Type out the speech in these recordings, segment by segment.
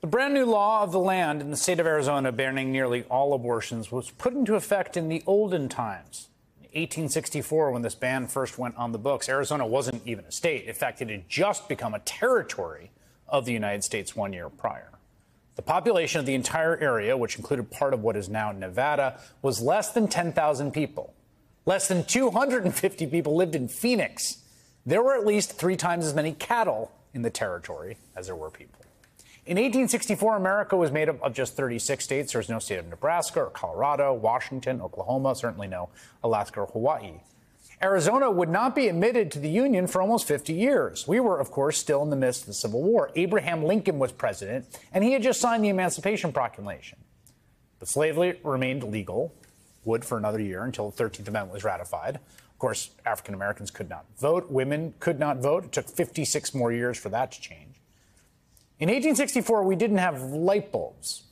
The brand new law of the land in the state of Arizona banning nearly all abortions was put into effect in the olden times. In 1864, when this ban first went on the books, Arizona wasn't even a state. In fact, it had just become a territory of the United States one year prior. The population of the entire area, which included part of what is now Nevada, was less than 10,000 people. Less than 250 people lived in Phoenix. There were at least three times as many cattle in the territory as there were people. In 1864, America was made up of just 36 states. There was no state of Nebraska or Colorado, Washington, Oklahoma, certainly no Alaska or Hawaii. Arizona would not be admitted to the Union for almost 50 years. We were, of course, still in the midst of the Civil War. Abraham Lincoln was president, and he had just signed the Emancipation Proclamation. But slavery remained legal, would for another year until the 13th Amendment was ratified. Of course, African Americans could not vote, women could not vote. It took 56 more years for that to change. In 1864, we didn't have light bulbs.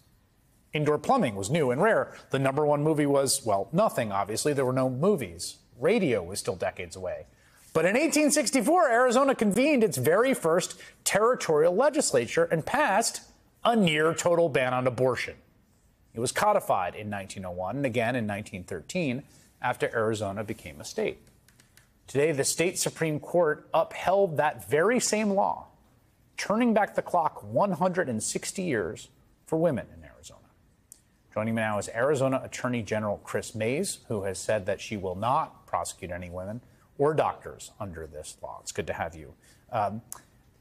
Indoor plumbing was new and rare. The number one movie was, well, nothing, obviously. There were no movies. Radio was still decades away. But in 1864, Arizona convened its very first territorial legislature and passed a near total ban on abortion. It was codified in 1901 and again in 1913 after Arizona became a state. Today, the state Supreme Court upheld that very same law turning back the clock 160 years for women in Arizona. Joining me now is Arizona Attorney General Kris Mayes, who has said that she will not prosecute any women or doctors under this law. It's good to have you. Um,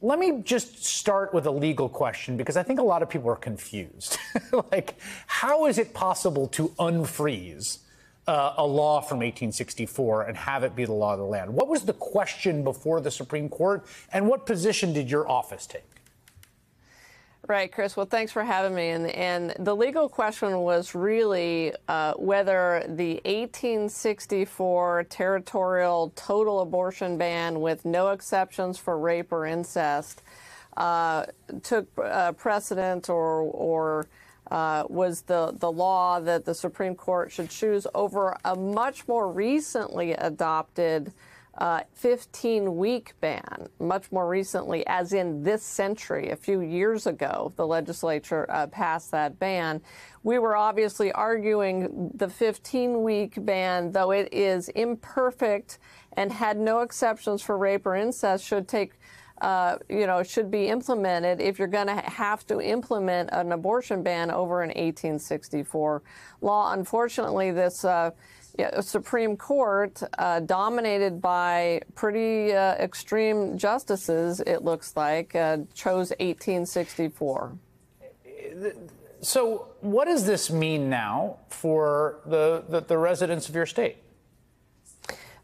let me just start with a legal question because I think a lot of people are confused. like, how is it possible to unfreeze uh, a law from 1864 and have it be the law of the land. What was the question before the Supreme Court, and what position did your office take? Right, Chris. Well, thanks for having me. And, and the legal question was really uh, whether the 1864 territorial total abortion ban with no exceptions for rape or incest uh, took uh, precedent or, or uh, was the, the law that the Supreme Court should choose over a much more recently adopted 15 uh, week ban, much more recently, as in this century. A few years ago, the legislature uh, passed that ban. We were obviously arguing the 15 week ban, though it is imperfect and had no exceptions for rape or incest, should take uh, you know, should be implemented if you're going to have to implement an abortion ban over an 1864 law. Unfortunately, this uh, Supreme Court, uh, dominated by pretty uh, extreme justices, it looks like, uh, chose 1864. So, what does this mean now for the, the, the residents of your state?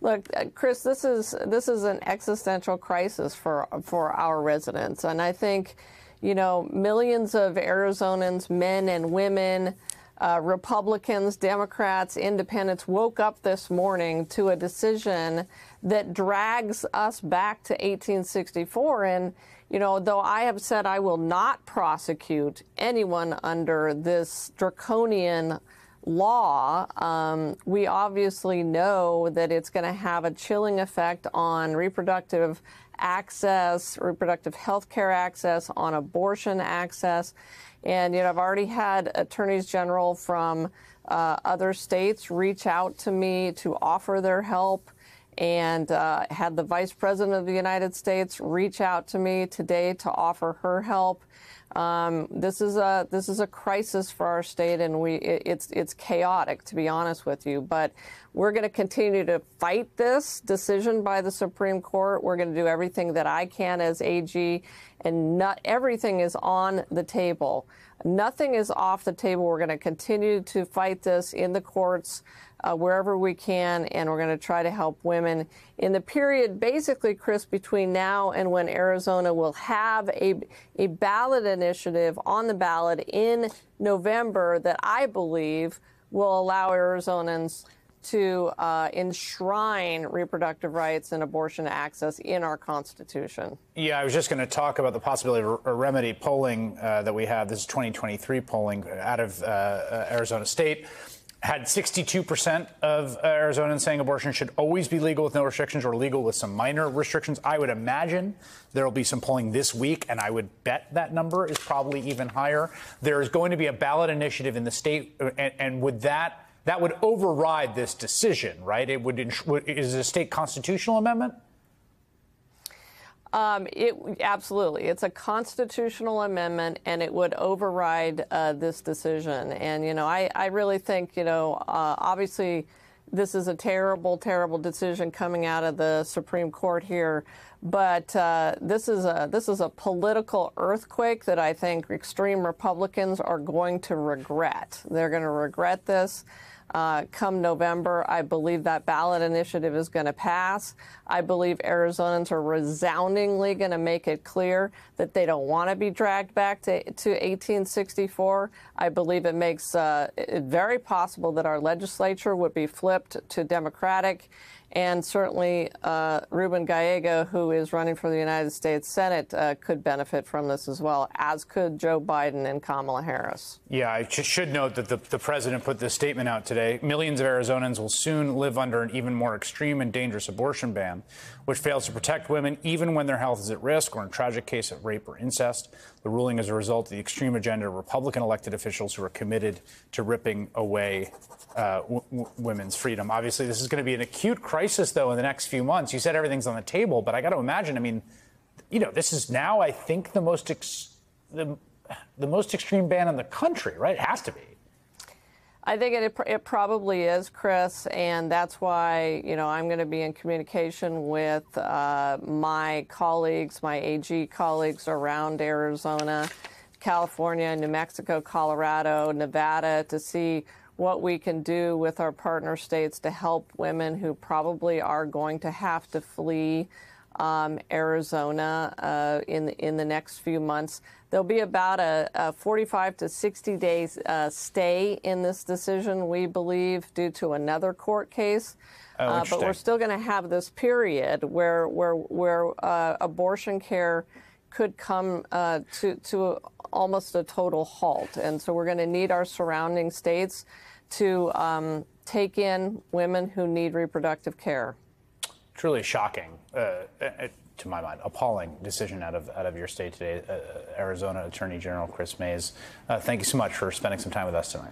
Look, uh, Chris, this is this is an existential crisis for for our residents, and I think, you know, millions of Arizonans, men and women, uh, Republicans, Democrats, Independents, woke up this morning to a decision that drags us back to 1864. And you know, though I have said I will not prosecute anyone under this draconian law, um, we obviously know that it's going to have a chilling effect on reproductive access, reproductive health care access, on abortion access. And, you know, I've already had attorneys general from uh, other states reach out to me to offer their help and uh, had the vice president of the United States reach out to me today to offer her help. Um, this is a this is a crisis for our state, and we it, it's it's chaotic to be honest with you. But we're going to continue to fight this decision by the Supreme Court. We're going to do everything that I can as AG, and not everything is on the table. Nothing is off the table. We're going to continue to fight this in the courts uh, wherever we can, and we're going to try to help women in the period, basically, Chris, between now and when Arizona will have a, a ballot initiative on the ballot in November that I believe will allow Arizonans to uh, enshrine reproductive rights and abortion access in our Constitution. Yeah, I was just going to talk about the possibility of a remedy polling uh, that we have. This is 2023 polling out of uh, uh Arizona State had 62% of Arizonans saying abortion should always be legal with no restrictions or legal with some minor restrictions. I would imagine there will be some polling this week, and I would bet that number is probably even higher. There is going to be a ballot initiative in the state, and, and would that that would override this decision, right? It would is it a state constitutional amendment? Um, it absolutely. It's a constitutional amendment, and it would override uh, this decision. And you know, I, I really think you know, uh, obviously, this is a terrible, terrible decision coming out of the Supreme Court here. But uh, this is a this is a political earthquake that I think extreme Republicans are going to regret. They're going to regret this uh, come November. I believe that ballot initiative is going to pass. I believe Arizonans are resoundingly going to make it clear that they don't want to be dragged back to, to 1864. I believe it makes uh, it very possible that our legislature would be flipped to Democratic and certainly uh, Ruben Gallego, who is running for the United States Senate, uh, could benefit from this as well, as could Joe Biden and Kamala Harris. Yeah, I should note that the, the president put this statement out today. Millions of Arizonans will soon live under an even more extreme and dangerous abortion ban, which fails to protect women even when their health is at risk or in tragic case of rape or incest. The ruling is a result of the extreme agenda of Republican elected officials who are committed to ripping away uh, women's freedom. Obviously, this is going to be an acute crisis, though, in the next few months. You said everything's on the table, but I got to imagine. I mean, you know, this is now, I think, the most ex- the, the most extreme ban in the country, right? It has to be. I think it, it probably is, Chris, and that's why you know I'm going to be in communication with uh, my colleagues, my AG colleagues around Arizona, California, New Mexico, Colorado, Nevada to see what we can do with our partner states to help women who probably are going to have to flee um, Arizona uh, in in the next few months. There'll be about a, a 45 to 60 days uh, stay in this decision, we believe, due to another court case. Oh, uh, but we're still going to have this period where where where uh, abortion care could come uh, to to a, almost a total halt, and so we're going to need our surrounding states to um, take in women who need reproductive care truly shocking, uh, uh, to my mind, appalling decision out of out of your state today, uh, Arizona Attorney General Kris Mayes. Uh, thank you so much for spending some time with us tonight.